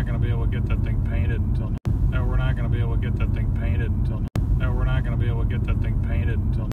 not going to be able to get that thing painted until now. We're not going to be able to get